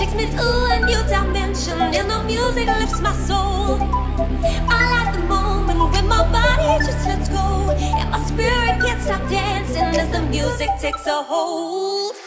takes me to a new dimension. And the music lifts my soul. I like the moment when my body just lets go. And my spirit can't stop dancing as the music takes a hold.